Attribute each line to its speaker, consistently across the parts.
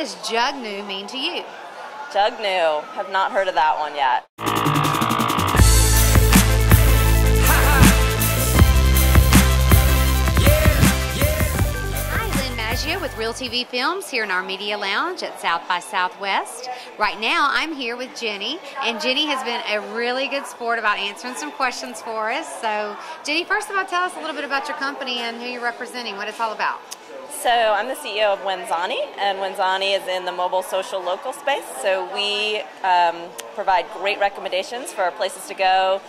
Speaker 1: does Jug New mean to you?
Speaker 2: Jug New. Have not heard of that one yet.
Speaker 1: Hi, Lynn Maggio with Real TV Films here in our media lounge at South by Southwest. Right now, I'm here with Jenny, and Jenny has been a really good sport about answering some questions for us. So, Jenny, first of all, tell us a little bit about your company and who you're representing, what it's all about.
Speaker 2: So I'm the CEO of Wenzani, and Wenzani is in the mobile social local space. So we um, provide great recommendations for places to go,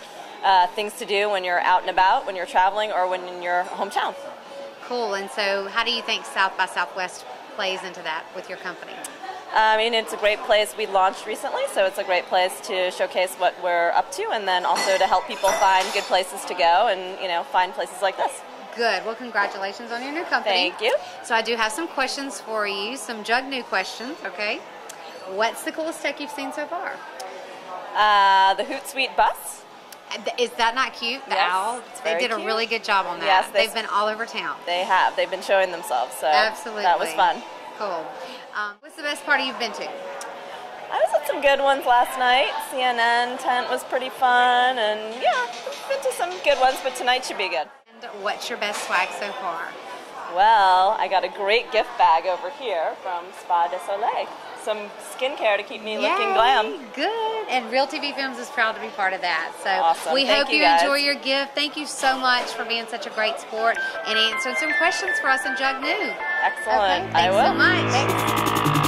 Speaker 2: uh, things to do when you're out and about, when you're traveling, or when in your hometown.
Speaker 1: Cool. And so, how do you think South by Southwest plays into that with your company?
Speaker 2: I mean, it's a great place. We launched recently, so it's a great place to showcase what we're up to, and then also to help people find good places to go, and you know, find places like this.
Speaker 1: Good. Well, congratulations on your new company.
Speaker 2: Thank you.
Speaker 1: So I do have some questions for you, some Jug New questions. Okay. What's the coolest tech you've seen so far?
Speaker 2: Uh, the Hootsuite bus.
Speaker 1: Is that not cute? The
Speaker 2: Yes,
Speaker 1: owl. They did a
Speaker 2: cute.
Speaker 1: really good job on that.
Speaker 2: Yes, they-
Speaker 1: They've been all over town.
Speaker 2: They have. They've been showing themselves, so
Speaker 1: Absolutely.
Speaker 2: that was fun.
Speaker 1: Cool. Um, what's the best party you've been to?
Speaker 2: I was at some good ones last night. CNN tent was pretty fun, and yeah, been to some good ones, but tonight should be good.
Speaker 1: What's your best swag so far?
Speaker 2: Well, I got a great gift bag over here from Spa de Soleil. Some skincare to keep me looking
Speaker 1: Yay,
Speaker 2: glam.
Speaker 1: Good. And Real TV Films is proud to be part of that. So
Speaker 2: Awesome.
Speaker 1: we
Speaker 2: Thank
Speaker 1: hope
Speaker 2: you,
Speaker 1: enjoy your gift. Thank you so much for being such a great sport and answering some questions for us in Jug New.
Speaker 2: Excellent.
Speaker 1: Okay,
Speaker 2: I
Speaker 1: thanks
Speaker 2: will.
Speaker 1: so much.
Speaker 2: Thanks.